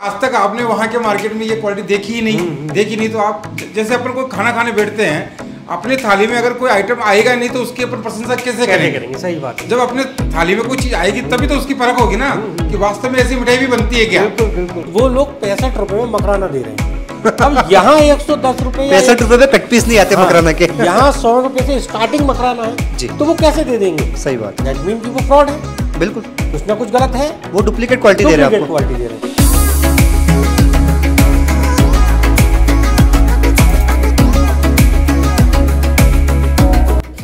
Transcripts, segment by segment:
आज तक आपने वहाँ के मार्केट में ये क्वालिटी देखी ही नहीं देखी नहीं तो आप जैसे अपन कोई खाना खाने बैठते हैं अपने थाली में अगर कोई आइटम आएगा नहीं तो उसके ऊपर प्रशंसा कैसे करेंगे? करेंगे? सही बात जब अपने थाली में कोई चीज़ आएगी तभी तो उसकी परख होगी ना कि वास्तव में ऐसी मिठाई भी बनती है क्या? बिल्कुल बिल्कुल। वो लोग पैंसठ रुपए में मकराना दे रहे हैं। अब यहाँ एक सौ दस रुपए पैंसठ रुपए में कट पीस नहीं आते हाँ, मकराना के। यहाँ सौ रुपए से स्टार्टिंग मकराना है। जी। तो वो कैसे दे देंगे? सही बात। दैट मीन कि वो फ्रॉड है। बिल्कुल। कुछ ना कुछ गलत है। वो डुप्लीकेट क्वालिटी दे रहे हैं क्वालिटी दे रहे हैं।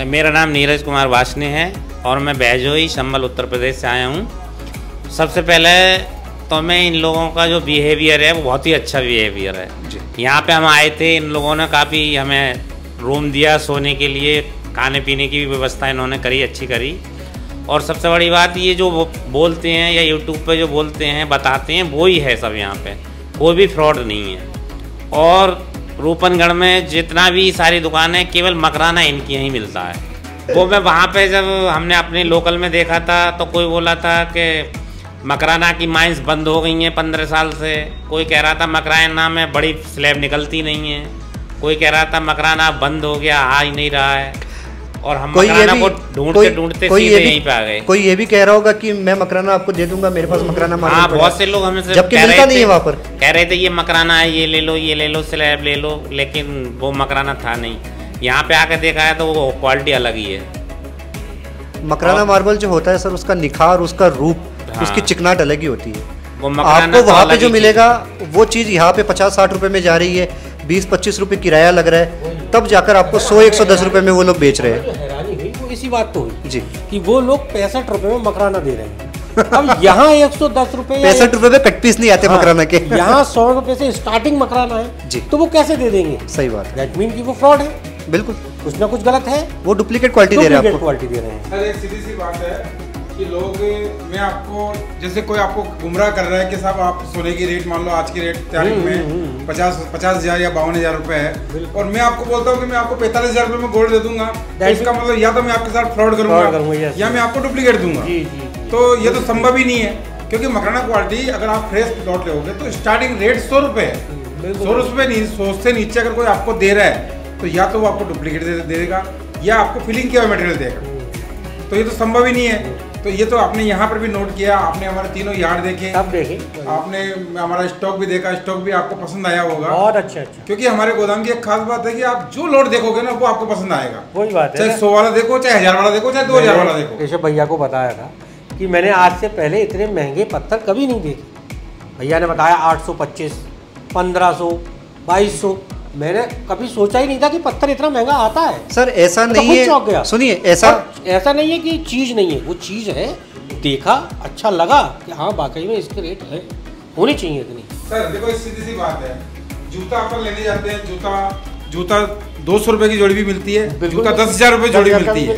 मेरा नाम नीरज कुमार वासने है और मैं बैजोई संबल उत्तर प्रदेश से आया हूँ। सबसे पहले तो मैं इन लोगों का जो बिहेवियर है वो बहुत ही अच्छा बिहेवियर है। यहाँ पे हम आए थे इन लोगों ने काफ़ी हमें रूम दिया सोने के लिए खाने पीने की भी व्यवस्था इन्होंने करी अच्छी करी। और सबसे बड़ी बात ये जो बोलते हैं या यूट्यूब पे जो बोलते हैं बताते हैं वो ही है सब यहाँ पे। कोई भी फ्रॉड नहीं है। और रूपनगढ़ में जितना भी सारी दुकान है, केवल मकराना इनकी यहीं मिलता है। वो मैं वहाँ पे जब हमने अपने लोकल में देखा था तो कोई बोला था कि मकराना की माइंस बंद हो गई हैं पंद्रह साल से। कोई कह रहा था, मकराना में बड़ी स्लैब निकलती नहीं है। कोई कह रहा था, मकराना बंद हो गया, आ ही नहीं रहा है। और हम कोई ये भी ढूंढते कोई ढूंढते कोई ये भी यहीं पे आ गए। कोई ये भी कह रहा होगा कि मैं मकराना आपको दे दूँगा मेरे पास मकराना मार्बल हाँ बहुत। से लोग हमें जबकि मिलता नहीं है वहाँ पर। कह रहे थे ये मकराना है ये ले लो ये ले लो स्लैब ले लो लेकिन वो मकराना था नहीं। यहाँ पे आके देखा है तो वो क्वालिटी अलग ही है। मकराना मार्बल जो होता है सर उसका निखार उसका रूप हाँ। उसकी चिकनाट अलग ही होती है। वो आपको तो वहाँ पे जो मिलेगा वो चीज़ यहाँ पे पचास साठ रुपए में जा रही है। बीस पच्चीस रुपए किराया लग रहा है तब जाकर आपको सौ एक सौ दस रुपए में वो लोग बेच रहे हैं। हैरानी हुई वो इसी बात तो हुई जी। कि वो लोग पैंसठ रुपए में मकराना दे रहे हैं। अब यहाँ एक सौ दस रुपए पैंसठ रुपए में कट पीस नहीं आते हाँ, मकराना के। यहाँ सौ रुपए से स्टार्टिंग मकराना है जी। तो वो कैसे दे देंगे? सही बात। दैट मीन कि वो फ्रॉड है। बिल्कुल। कुछ ना कुछ गलत है। वो डुप्लीकेट क्वालिटी दे रहे हैं आपको। क्वालिटी दे रहे हैं कि लोग मैं आपको जैसे कोई आपको गुमराह कर रहा है कि साहब आप सोने की रेट मान लो आज की रेट तारीख में पचास पचास हज़ार या बावन हज़ार रुपए है। और मैं आपको बोलता हूँ कि मैं आपको पैंतालीस हज़ार रुपए में गोल्ड दे दूँगा। तो इसका मतलब या तो मैं आपके साथ फ्रॉड करूँगा, या मैं आपको डुप्लीकेट दूँगा। तो ये तो संभव ही नहीं है क्योंकि मकराना क्वालिटी अगर आप फ्रेश लॉट लोगे तो स्टार्टिंग रेट सौ रुपए है। सौ रुपए नहीं सौ से नीचे अगर कोई आपको दे रहा है तो या तो वो आपको डुप्लीकेट दे दे देगा या आपको फिलिंग किया हुआ मटेरियल देगा। तो ये तो संभव ही नहीं है। तो ये तो आपने यहाँ पर भी नोट किया आपने हमारे तीनों यार्ड देखे। अब देखिए आपने हमारा स्टॉक भी देखा स्टॉक भी आपको पसंद आया होगा। बहुत अच्छा अच्छा। क्योंकि हमारे गोदाम की एक खास बात है कि आप जो लोड देखोगे ना वो आपको पसंद आएगा। वही बात है चाहे सौ वाला देखो चाहे हज़ार वाला देखो चाहे दो हज़ार वाला देखो। केशव भैया को बताया था कि मैंने आज से पहले इतने महँगे पत्थर कभी नहीं देखे। भैया ने बताया 825, 1500, 2200 मैंने कभी सोचा ही नहीं था कि पत्थर इतना महँगा आता है। सर ऐसा तो नहीं गया है सुनिए ऐसा ऐसा नहीं है कि चीज़ नहीं है वो चीज़ है देखा अच्छा लगा कि हाँ वाकई में इसके रेट है होनी चाहिए इतनी। सर देखो सीधी सी बात है। जूता अपन लेने जाते हैं जूता जूता दो सौ रुपए की जोड़ी भी मिलती है जूता दस हज़ार रुपए जोड़ी 10,000 मिलती है।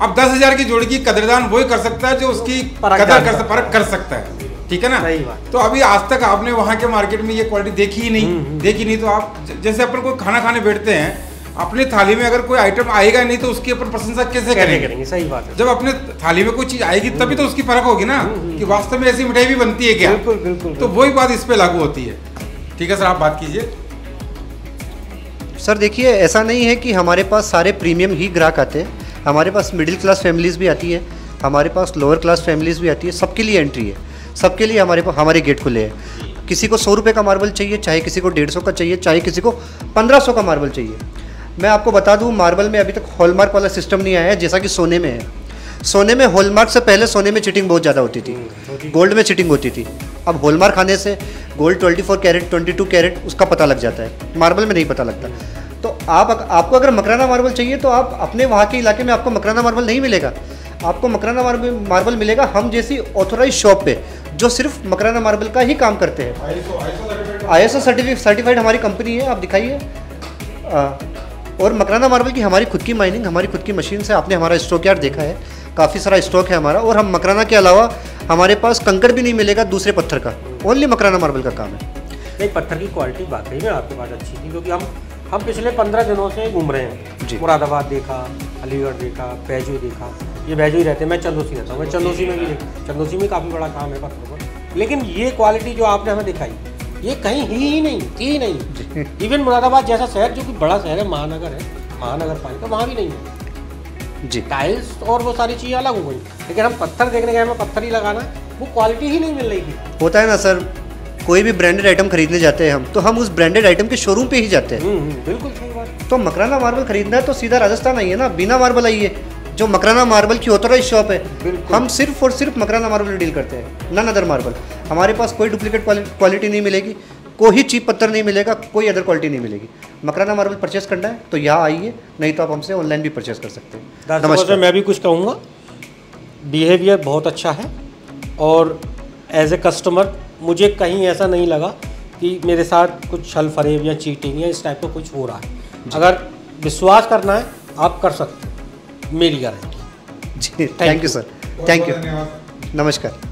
अब दस हज़ार की जोड़ी की कदरदान वही कर सकता है जो उसकी कदर कर सकता है। ठीक है ना? सही बात। तो अभी आज तक आपने वहाँ के मार्केट में ये क्वालिटी देखी ही नहीं। देखी नहीं तो आप जैसे अपन कोई खाना खाने बैठते हैं अपने थाली में अगर कोई आइटम आएगा नहीं तो उसकी ऊपर प्रशंसा कैसे कैसे करेंगे? करेंगे? सही बात है। जब अपने थाली में कोई चीज़ आएगी तभी तो उसकी परख होगी ना कि वास्तव में ऐसी मिठाई भी बनती है क्या? बिल्कुल बिल्कुल तो वही बात इस पे लागू होती है। ठीक है सर आप बात कीजिए। सर देखिए ऐसा नहीं है कि हमारे पास सारे प्रीमियम ही ग्राहक आते हैं। हमारे पास मिडिल क्लास फैमिलीज़ भी आती है हमारे पास लोअर क्लास फैमिलीज़ भी आती है सबके लिए एंट्री है। सबके लिए हमारे पास हमारे गेट खुले हैं। किसी को सौ रुपये का मार्बल चाहिए चाहे किसी को डेढ़ सौ का चाहिए चाहे किसी को पंद्रह सौ का मार्बल चाहिए। मैं आपको बता दूँ मार्बल में अभी तक हॉलमार्क वाला सिस्टम नहीं आया है जैसा कि सोने में है। सोने में हॉलमार्क से पहले सोने में चिटिंग बहुत ज़्यादा होती थी। गोल्ड में चिटिंग होती थी। अब हॉलमार्क आने से गोल्ड 24 कैरेट 22 कैरेट उसका पता लग जाता है। मार्बल में नहीं पता लगता। तो आप आपको अगर मकराना मार्बल चाहिए तो आप अपने वहाँ के इलाके में आपको मकराना मार्बल नहीं मिलेगा। आपको मकराना मार्बल मार्बल मिलेगा हम जैसी ऑथोराइज शॉप पे। जो सिर्फ़ मकराना मार्बल का ही काम करते हैं। आई एस सर्टिफाइड हमारी कंपनी है आप दिखाइए। और मकराना मार्बल की हमारी खुद की माइनिंग हमारी खुद की मशीन से आपने हमारा स्टॉक यार्ड देखा है। काफ़ी सारा स्टॉक है हमारा और हम मकराना के अलावा हमारे पास कंकड़ भी नहीं मिलेगा दूसरे पत्थर का। ओनली मकराना मार्बल का काम है। नहीं पत्थर की क्वालिटी बात वाकई में आपके पास अच्छी थी क्योंकि हम हम पिछले पंद्रह दिनों से घूम रहे हैं। मुरादाबाद देखा अलीगढ़ देखा बैजू देखा। ये बैजू ही रहते हैं मैं चंदोसी रहता हूँ मैं चंदोसी में भी चंदोसी में काफ़ी बड़ा काम है पत्थरों पर लेकिन ये क्वालिटी जो आपने हमें दिखाई ये कहीं ही ही नहीं थी ही नहीं। इवन मुरादाबाद जैसा शहर जो कि बड़ा शहर है महानगर है महानगर पालिका वहाँ भी नहीं है। जी। टाइल्स और वो सारी चीज़ें अलग हो गई। लेकिन हम पत्थर देखने गए हमें पत्थर ही लगाना वो क्वालिटी ही नहीं मिल रही थी। होता है ना सर कोई भी ब्रांडेड आइटम खरीदने जाते हैं हम तो हम उस ब्रांडेड आइटम के शोरूम पे ही जाते हैं। हम्म, हम्म, बिल्कुल सही बात। तो मकराना मार्बल खरीदना है तो सीधा राजस्थान आइए ना बिना मार्बल आइए। जो मकराना मार्बल की ऑथोराइज शॉप है हम सिर्फ़ और सिर्फ़ मकराना मार्बल डील करते हैं नन अदर मार्बल। हमारे पास कोई डुप्लीकेट क्वालिटी नहीं मिलेगी कोई चीप पत्थर नहीं मिलेगा कोई अदर क्वालिटी नहीं मिलेगी। मकराना मार्बल परचेस करना है तो यहाँ आइए नहीं तो आप हमसे ऑनलाइन भी परचेस कर सकते हैं। से मैं भी कुछ कहूँगा। बिहेवियर बहुत अच्छा है और एज ए कस्टमर मुझे कहीं ऐसा नहीं लगा कि मेरे साथ कुछ छल फरेब या चीटिंग या इस टाइप का कुछ हो रहा है। अगर विश्वास करना है आप कर सकते हैं। मेरी guarantee ji thank you sir thank you नमस्कार।